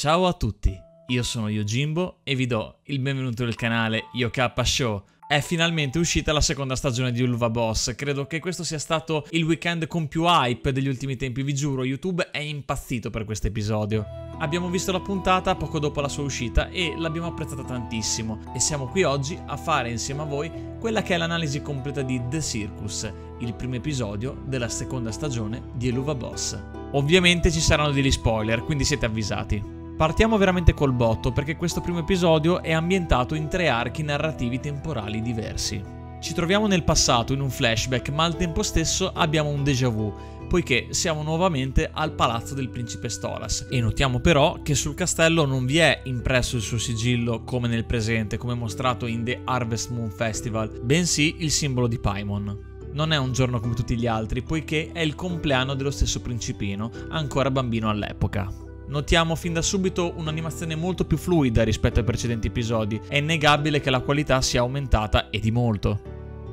Ciao a tutti, io sono Yojimbo e vi do il benvenuto nel canale Yokappa Show. È finalmente uscita la seconda stagione di Ulva Boss, credo che questo sia stato il weekend con più hype degli ultimi tempi, vi giuro, YouTube è impazzito per questo episodio. Abbiamo visto la puntata poco dopo la sua uscita e l'abbiamo apprezzata tantissimo e siamo qui oggi a fare insieme a voi quella che è l'analisi completa di The Circus, il primo episodio della seconda stagione di Eluva Boss. Ovviamente ci saranno degli spoiler, quindi siete avvisati. Partiamo veramente col botto perché questo primo episodio è ambientato in tre archi narrativi temporali diversi. Ci troviamo nel passato in un flashback ma al tempo stesso abbiamo un déjà vu poiché siamo nuovamente al palazzo del principe Stolas e notiamo però che sul castello non vi è impresso il suo sigillo come nel presente, come mostrato in The Harvest Moon Festival, bensì il simbolo di Paimon. Non è un giorno come tutti gli altri, poiché è il compleanno dello stesso principino, ancora bambino all'epoca. Notiamo fin da subito un'animazione molto più fluida rispetto ai precedenti episodi, è innegabile che la qualità sia aumentata e di molto.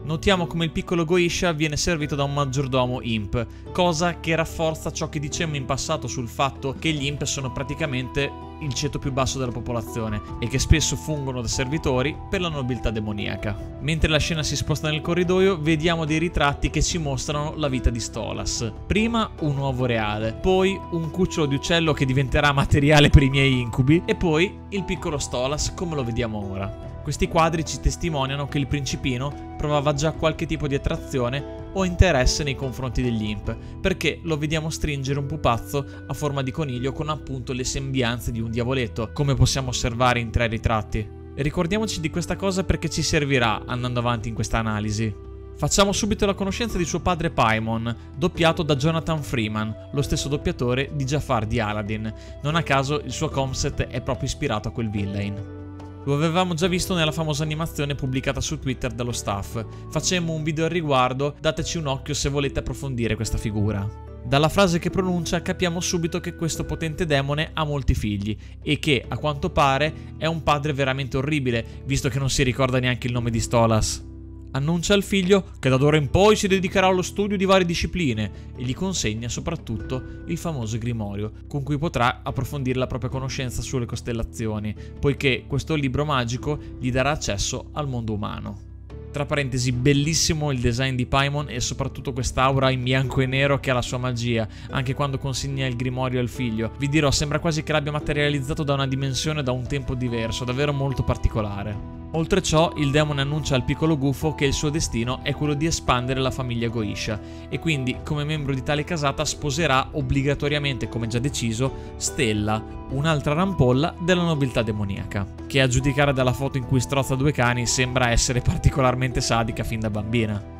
Notiamo come il piccolo Goisha viene servito da un maggiordomo imp, cosa che rafforza ciò che dicemmo in passato sul fatto che gli imp sono praticamente il ceto più basso della popolazione e che spesso fungono da servitori per la nobiltà demoniaca. Mentre la scena si sposta nel corridoio, vediamo dei ritratti che ci mostrano la vita di Stolas. Prima un uovo reale, poi un cucciolo di uccello che diventerà materiale per i miei incubi e poi il piccolo Stolas come lo vediamo ora. Questi quadri ci testimoniano che il principino provava già qualche tipo di attrazione o interesse nei confronti degli imp, perché lo vediamo stringere un pupazzo a forma di coniglio con appunto le sembianze di un diavoletto, come possiamo osservare in tre ritratti. ricordiamoci di questa cosa perché ci servirà andando avanti in questa analisi. Facciamo subito la conoscenza di suo padre Paimon, doppiato da Jonathan Freeman, lo stesso doppiatore di Jafar di Aladdin. Non a caso il suo concept è proprio ispirato a quel villain. Lo avevamo già visto nella famosa animazione pubblicata su Twitter dallo staff. Facemmo un video al riguardo, dateci un occhio se volete approfondire questa figura. Dalla frase che pronuncia capiamo subito che questo potente demone ha molti figli e che, a quanto pare, è un padre veramente orribile, visto che non si ricorda neanche il nome di Stolas annuncia al figlio che da d'ora in poi si dedicherà allo studio di varie discipline e gli consegna soprattutto il famoso grimorio, con cui potrà approfondire la propria conoscenza sulle costellazioni, poiché questo libro magico gli darà accesso al mondo umano. Tra parentesi, bellissimo il design di Paimon e soprattutto quest'aura in bianco e nero che ha la sua magia, anche quando consegna il grimorio al figlio. Vi dirò, sembra quasi che l'abbia materializzato da una dimensione da un tempo diverso, davvero molto particolare. Oltre ciò, il demone annuncia al piccolo gufo che il suo destino è quello di espandere la famiglia Goisha e quindi, come membro di tale casata, sposerà obbligatoriamente, come già deciso, Stella, un'altra rampolla della nobiltà demoniaca, che a giudicare dalla foto in cui strozza due cani sembra essere particolarmente sadica fin da bambina.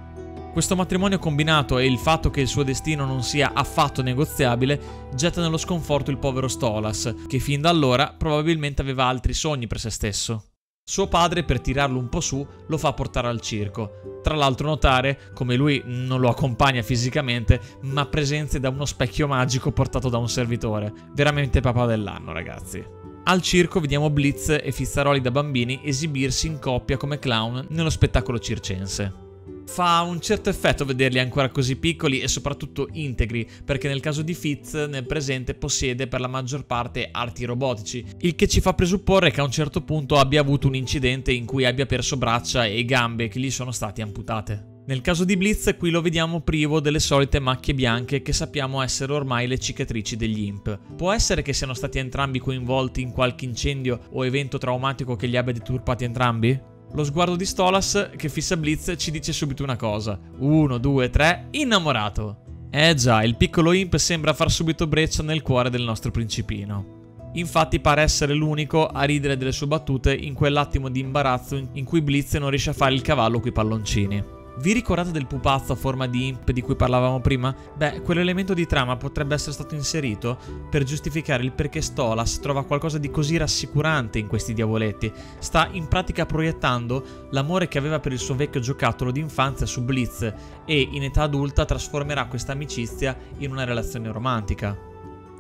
Questo matrimonio combinato e il fatto che il suo destino non sia affatto negoziabile getta nello sconforto il povero Stolas, che fin da allora probabilmente aveva altri sogni per se stesso. Suo padre, per tirarlo un po' su, lo fa portare al circo. Tra l'altro notare come lui non lo accompagna fisicamente, ma presenze da uno specchio magico portato da un servitore. Veramente papà dell'anno, ragazzi. Al circo vediamo Blitz e Fizzaroli da bambini esibirsi in coppia come clown nello spettacolo circense. Fa un certo effetto vederli ancora così piccoli e soprattutto integri, perché nel caso di Fitz nel presente possiede per la maggior parte arti robotici, il che ci fa presupporre che a un certo punto abbia avuto un incidente in cui abbia perso braccia e gambe che gli sono state amputate. Nel caso di Blitz qui lo vediamo privo delle solite macchie bianche che sappiamo essere ormai le cicatrici degli imp. Può essere che siano stati entrambi coinvolti in qualche incendio o evento traumatico che li abbia deturpati entrambi? Lo sguardo di Stolas che fissa Blitz ci dice subito una cosa. Uno, due, tre, innamorato. Eh già, il piccolo imp sembra far subito breccia nel cuore del nostro principino. Infatti pare essere l'unico a ridere delle sue battute in quell'attimo di imbarazzo in cui Blitz non riesce a fare il cavallo coi palloncini. Vi ricordate del pupazzo a forma di imp di cui parlavamo prima? Beh, quell'elemento di trama potrebbe essere stato inserito per giustificare il perché Stolas trova qualcosa di così rassicurante in questi diavoletti. Sta in pratica proiettando l'amore che aveva per il suo vecchio giocattolo d'infanzia su Blitz e in età adulta trasformerà questa amicizia in una relazione romantica.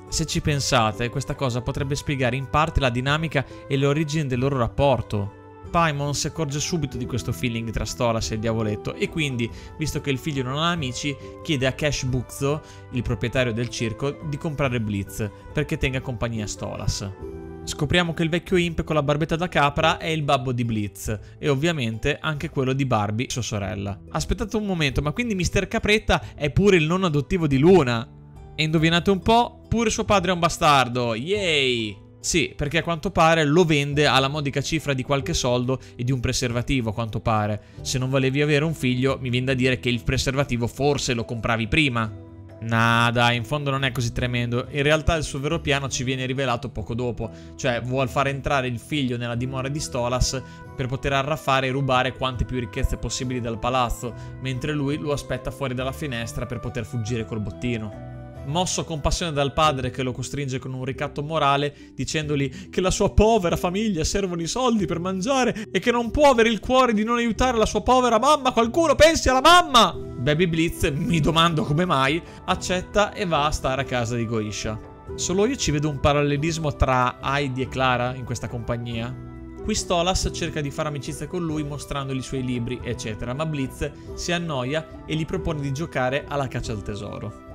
Se ci pensate, questa cosa potrebbe spiegare in parte la dinamica e le origini del loro rapporto. Paimon si accorge subito di questo feeling tra Stolas e il diavoletto e quindi, visto che il figlio non ha amici, chiede a Cash Bukzo, il proprietario del circo, di comprare Blitz perché tenga compagnia a Stolas. Scopriamo che il vecchio imp con la barbetta da capra è il babbo di Blitz e ovviamente anche quello di Barbie, sua sorella. Aspettate un momento, ma quindi Mr. Capretta è pure il nonno adottivo di Luna? E indovinate un po', pure suo padre è un bastardo, yay! Sì, perché a quanto pare lo vende alla modica cifra di qualche soldo e di un preservativo, a quanto pare. Se non volevi avere un figlio, mi viene da dire che il preservativo forse lo compravi prima. Nah, dai, in fondo non è così tremendo. In realtà il suo vero piano ci viene rivelato poco dopo. Cioè, vuol far entrare il figlio nella dimora di Stolas per poter arraffare e rubare quante più ricchezze possibili dal palazzo, mentre lui lo aspetta fuori dalla finestra per poter fuggire col bottino mosso con passione dal padre che lo costringe con un ricatto morale, dicendogli che la sua povera famiglia servono i soldi per mangiare e che non può avere il cuore di non aiutare la sua povera mamma. Qualcuno pensi alla mamma! Baby Blitz, mi domando come mai, accetta e va a stare a casa di Goisha. Solo io ci vedo un parallelismo tra Heidi e Clara in questa compagnia. Qui Stolas cerca di fare amicizia con lui mostrandogli i suoi libri, eccetera, ma Blitz si annoia e gli propone di giocare alla caccia al tesoro.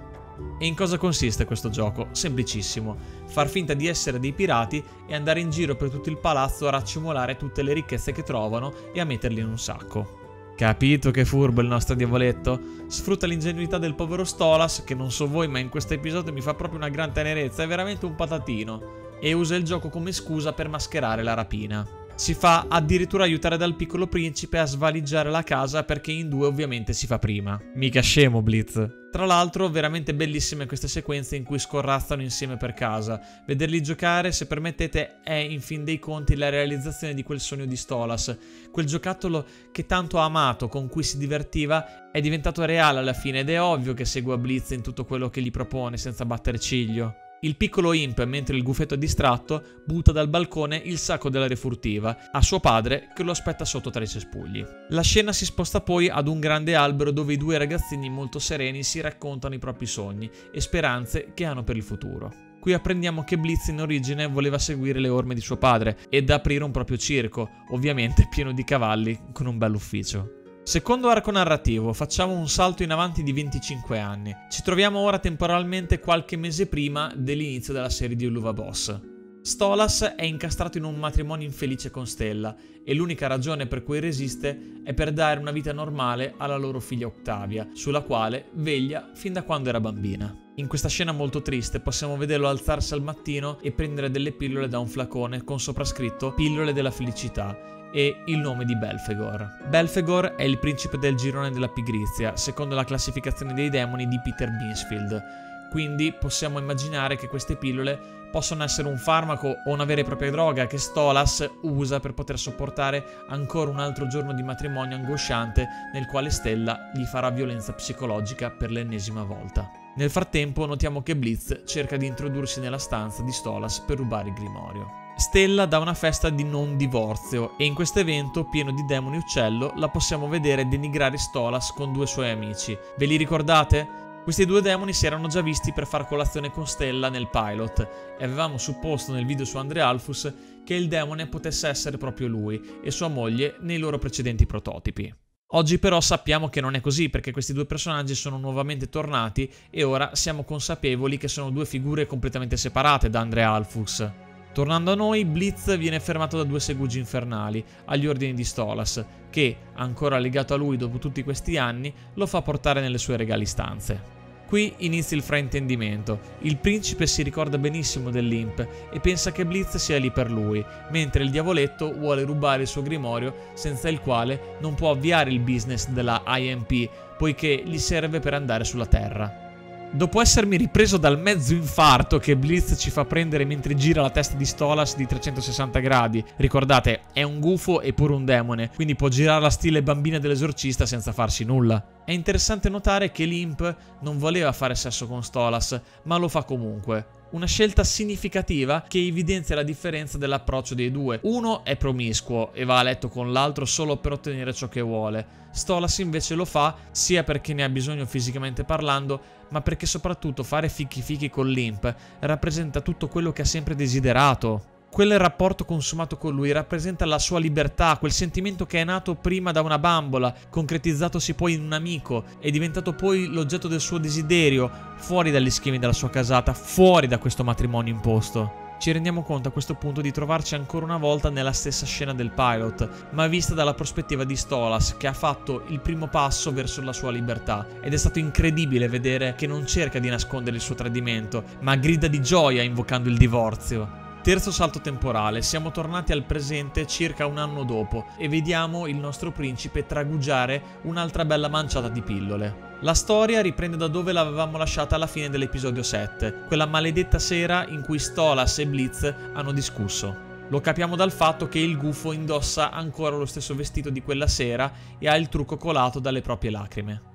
E in cosa consiste questo gioco? Semplicissimo. Far finta di essere dei pirati e andare in giro per tutto il palazzo a raccimolare tutte le ricchezze che trovano e a metterle in un sacco. Capito che furbo il nostro diavoletto? Sfrutta l'ingenuità del povero Stolas, che non so voi ma in questo episodio mi fa proprio una gran tenerezza, è veramente un patatino, e usa il gioco come scusa per mascherare la rapina. Si fa addirittura aiutare dal piccolo principe a svaligiare la casa perché in due ovviamente si fa prima. Mica scemo Blitz. Tra l'altro veramente bellissime queste sequenze in cui scorrazzano insieme per casa. Vederli giocare, se permettete, è in fin dei conti la realizzazione di quel sogno di Stolas. Quel giocattolo che tanto ha amato, con cui si divertiva, è diventato reale alla fine ed è ovvio che segua Blitz in tutto quello che gli propone senza battere ciglio. Il piccolo imp, mentre il gufetto è distratto, butta dal balcone il sacco della refurtiva a suo padre che lo aspetta sotto tra i cespugli. La scena si sposta poi ad un grande albero dove i due ragazzini molto sereni si raccontano i propri sogni e speranze che hanno per il futuro. Qui apprendiamo che Blitz in origine voleva seguire le orme di suo padre ed aprire un proprio circo, ovviamente pieno di cavalli, con un bell'ufficio. Secondo arco narrativo, facciamo un salto in avanti di 25 anni. Ci troviamo ora temporalmente qualche mese prima dell'inizio della serie di Uluva Boss. Stolas è incastrato in un matrimonio infelice con Stella e l'unica ragione per cui resiste è per dare una vita normale alla loro figlia Octavia, sulla quale veglia fin da quando era bambina. In questa scena molto triste possiamo vederlo alzarsi al mattino e prendere delle pillole da un flacone con soprascritto pillole della felicità e il nome di Belfegor. Belfegor è il principe del girone della pigrizia, secondo la classificazione dei demoni di Peter Binsfield. Quindi possiamo immaginare che queste pillole possono essere un farmaco o una vera e propria droga che Stolas usa per poter sopportare ancora un altro giorno di matrimonio angosciante nel quale Stella gli farà violenza psicologica per l'ennesima volta. Nel frattempo notiamo che Blitz cerca di introdursi nella stanza di Stolas per rubare il grimorio. Stella dà una festa di non divorzio e in questo evento pieno di demoni uccello la possiamo vedere denigrare Stolas con due suoi amici. Ve li ricordate? Questi due demoni si erano già visti per far colazione con Stella nel pilot e avevamo supposto nel video su Andre Alphus che il demone potesse essere proprio lui e sua moglie nei loro precedenti prototipi. Oggi però sappiamo che non è così perché questi due personaggi sono nuovamente tornati e ora siamo consapevoli che sono due figure completamente separate da Andre Alphus. Tornando a noi, Blitz viene fermato da due segugi infernali, agli ordini di Stolas, che, ancora legato a lui dopo tutti questi anni, lo fa portare nelle sue regali stanze. Qui inizia il fraintendimento. Il principe si ricorda benissimo dell'imp e pensa che Blitz sia lì per lui, mentre il diavoletto vuole rubare il suo grimorio senza il quale non può avviare il business della IMP, poiché gli serve per andare sulla Terra. Dopo essermi ripreso dal mezzo infarto che Blitz ci fa prendere mentre gira la testa di Stolas di 360 gradi, ricordate, è un gufo e pure un demone, quindi può girare la stile bambina dell'esorcista senza farsi nulla. È interessante notare che l'Imp non voleva fare sesso con Stolas, ma lo fa comunque una scelta significativa che evidenzia la differenza dell'approccio dei due. Uno è promiscuo e va a letto con l'altro solo per ottenere ciò che vuole. Stolas invece lo fa sia perché ne ha bisogno fisicamente parlando, ma perché soprattutto fare fichi fichi con l'imp rappresenta tutto quello che ha sempre desiderato. Quel rapporto consumato con lui rappresenta la sua libertà, quel sentimento che è nato prima da una bambola, concretizzatosi poi in un amico, è diventato poi l'oggetto del suo desiderio, fuori dagli schemi della sua casata, fuori da questo matrimonio imposto. Ci rendiamo conto a questo punto di trovarci ancora una volta nella stessa scena del pilot, ma vista dalla prospettiva di Stolas che ha fatto il primo passo verso la sua libertà ed è stato incredibile vedere che non cerca di nascondere il suo tradimento, ma grida di gioia invocando il divorzio. Terzo salto temporale, siamo tornati al presente circa un anno dopo e vediamo il nostro principe tragugiare un'altra bella manciata di pillole. La storia riprende da dove l'avevamo lasciata alla fine dell'episodio 7, quella maledetta sera in cui Stolas e Blitz hanno discusso. Lo capiamo dal fatto che il gufo indossa ancora lo stesso vestito di quella sera e ha il trucco colato dalle proprie lacrime.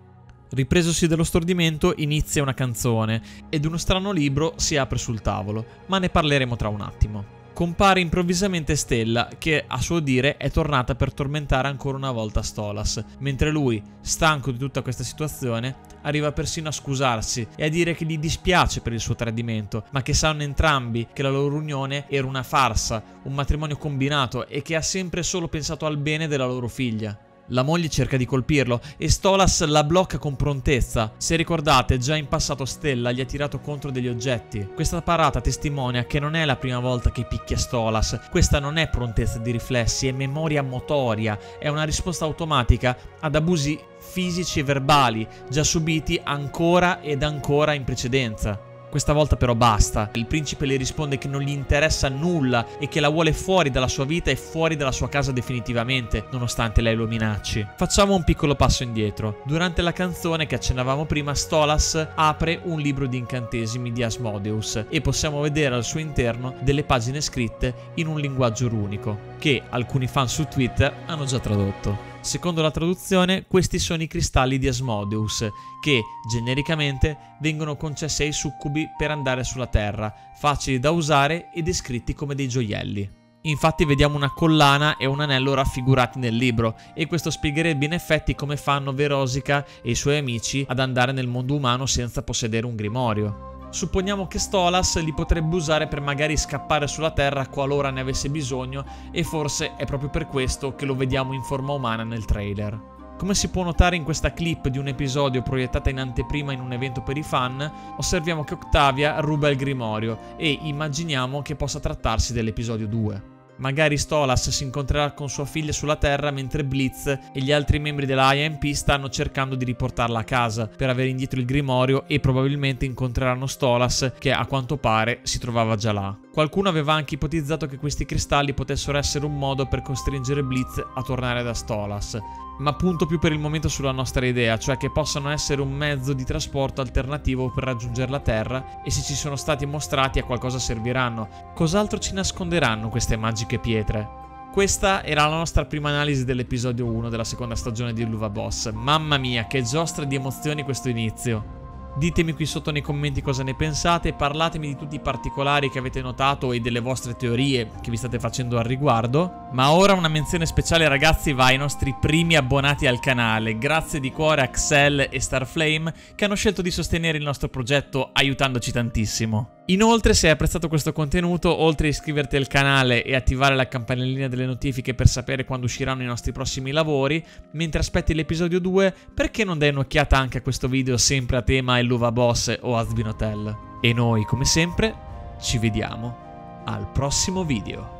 Ripresosi dallo stordimento inizia una canzone ed uno strano libro si apre sul tavolo, ma ne parleremo tra un attimo. Compare improvvisamente Stella, che a suo dire è tornata per tormentare ancora una volta Stolas, mentre lui, stanco di tutta questa situazione, arriva persino a scusarsi e a dire che gli dispiace per il suo tradimento, ma che sanno entrambi che la loro unione era una farsa, un matrimonio combinato e che ha sempre solo pensato al bene della loro figlia. La moglie cerca di colpirlo e Stolas la blocca con prontezza. Se ricordate, già in passato Stella gli ha tirato contro degli oggetti. Questa parata testimonia che non è la prima volta che picchia Stolas. Questa non è prontezza di riflessi, è memoria motoria, è una risposta automatica ad abusi fisici e verbali già subiti ancora ed ancora in precedenza. Questa volta però basta. Il principe le risponde che non gli interessa nulla e che la vuole fuori dalla sua vita e fuori dalla sua casa definitivamente, nonostante lei lo minacci. Facciamo un piccolo passo indietro. Durante la canzone che accennavamo prima, Stolas apre un libro di incantesimi di Asmodeus e possiamo vedere al suo interno delle pagine scritte in un linguaggio runico, che alcuni fan su Twitter hanno già tradotto. Secondo la traduzione, questi sono i cristalli di Asmodeus, che, genericamente, vengono concessi ai succubi per andare sulla Terra, facili da usare e descritti come dei gioielli. Infatti vediamo una collana e un anello raffigurati nel libro e questo spiegherebbe in effetti come fanno Verosica e i suoi amici ad andare nel mondo umano senza possedere un grimorio. Supponiamo che Stolas li potrebbe usare per magari scappare sulla Terra qualora ne avesse bisogno e forse è proprio per questo che lo vediamo in forma umana nel trailer. Come si può notare in questa clip di un episodio proiettata in anteprima in un evento per i fan, osserviamo che Octavia ruba il grimorio e immaginiamo che possa trattarsi dell'episodio 2. Magari Stolas si incontrerà con sua figlia sulla Terra mentre Blitz e gli altri membri della IMP stanno cercando di riportarla a casa per avere indietro il grimorio e probabilmente incontreranno Stolas che a quanto pare si trovava già là. Qualcuno aveva anche ipotizzato che questi cristalli potessero essere un modo per costringere Blitz a tornare da Stolas, ma punto più per il momento sulla nostra idea, cioè che possano essere un mezzo di trasporto alternativo per raggiungere la Terra e se ci sono stati mostrati a qualcosa serviranno. Cos'altro ci nasconderanno queste magiche pietre? Questa era la nostra prima analisi dell'episodio 1 della seconda stagione di Luva Boss. Mamma mia, che giostra di emozioni questo inizio. Ditemi qui sotto nei commenti cosa ne pensate, parlatemi di tutti i particolari che avete notato e delle vostre teorie che vi state facendo al riguardo. Ma ora una menzione speciale ragazzi va ai nostri primi abbonati al canale. Grazie di cuore a Xel e Starflame che hanno scelto di sostenere il nostro progetto aiutandoci tantissimo. Inoltre se hai apprezzato questo contenuto, oltre a iscriverti al canale e attivare la campanellina delle notifiche per sapere quando usciranno i nostri prossimi lavori, mentre aspetti l'episodio 2, perché non dai un'occhiata anche a questo video sempre a tema Luva Boss o Asbin Hotel? E noi, come sempre, ci vediamo al prossimo video.